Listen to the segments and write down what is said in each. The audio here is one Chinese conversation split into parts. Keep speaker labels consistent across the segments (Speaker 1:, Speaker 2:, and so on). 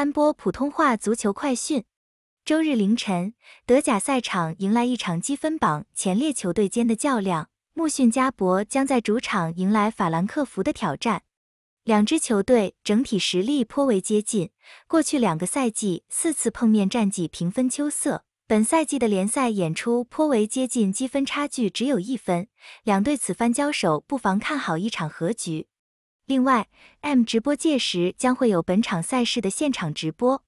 Speaker 1: 安播普通话足球快讯。周日凌晨，德甲赛场迎来一场积分榜前列球队间的较量，穆逊加柏将在主场迎来法兰克福的挑战。两支球队整体实力颇为接近，过去两个赛季四次碰面战绩平分秋色。本赛季的联赛演出颇为接近，积分差距只有一分，两队此番交手，不妨看好一场和局。另外，M 直播届时将会有本场赛事的现场直播。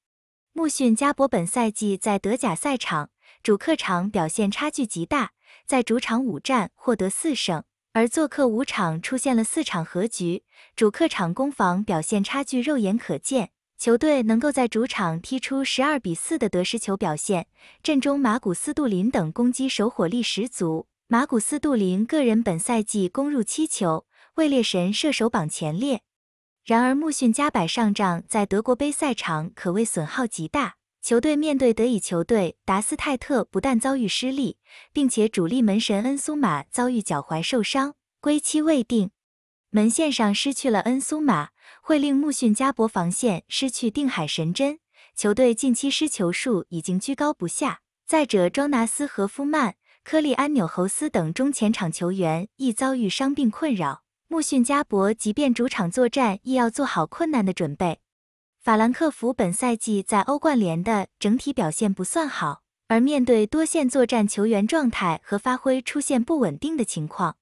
Speaker 1: 穆逊加柏本赛季在德甲赛场主客场表现差距极大，在主场五战获得四胜，而做客五场出现了四场和局，主客场攻防表现差距肉眼可见。球队能够在主场踢出十二比四的得失球表现，阵中马古斯杜林等攻击手火力十足。马古斯杜林个人本赛季攻入七球。位列神射手榜前列。然而，穆逊加柏上仗在德国杯赛场可谓损耗极大。球队面对德乙球队达斯泰特，不但遭遇失利，并且主力门神恩苏马遭遇脚踝受伤，归期未定。门线上失去了恩苏马，会令穆逊加柏防线失去定海神针。球队近期失球数已经居高不下。再者，庄拿斯和夫曼、科利安纽侯斯等中前场球员亦遭遇伤病困扰。穆逊加柏即便主场作战，亦要做好困难的准备。法兰克福本赛季在欧冠联的整体表现不算好，而面对多线作战，球员状态和发挥出现不稳定的情况。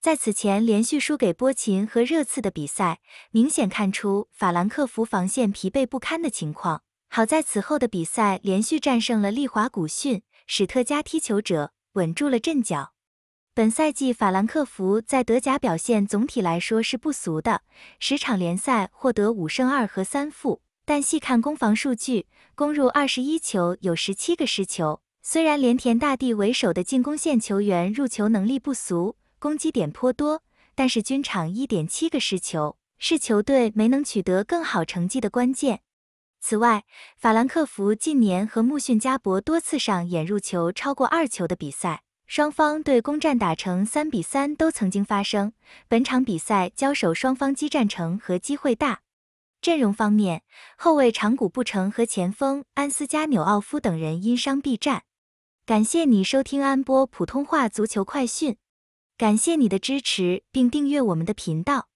Speaker 1: 在此前连续输给波琴和热刺的比赛，明显看出法兰克福防线疲惫不堪的情况。好在此后的比赛连续战胜了利华古逊、史特加踢球者，稳住了阵脚。本赛季法兰克福在德甲表现总体来说是不俗的，十场联赛获得五胜二和三负。但细看攻防数据，攻入二十一球，有十七个失球。虽然连田大地为首的进攻线球员入球能力不俗，攻击点颇多，但是均场一点七个失球，是球队没能取得更好成绩的关键。此外，法兰克福近年和穆逊加柏多次上演入球超过二球的比赛。双方对攻战打成三比三都曾经发生。本场比赛交手双方激战成和机会大。阵容方面，后卫长谷不成和前锋安斯加纽奥夫等人因伤避战。感谢你收听安波普通话足球快讯，感谢你的支持并订阅我们的频道。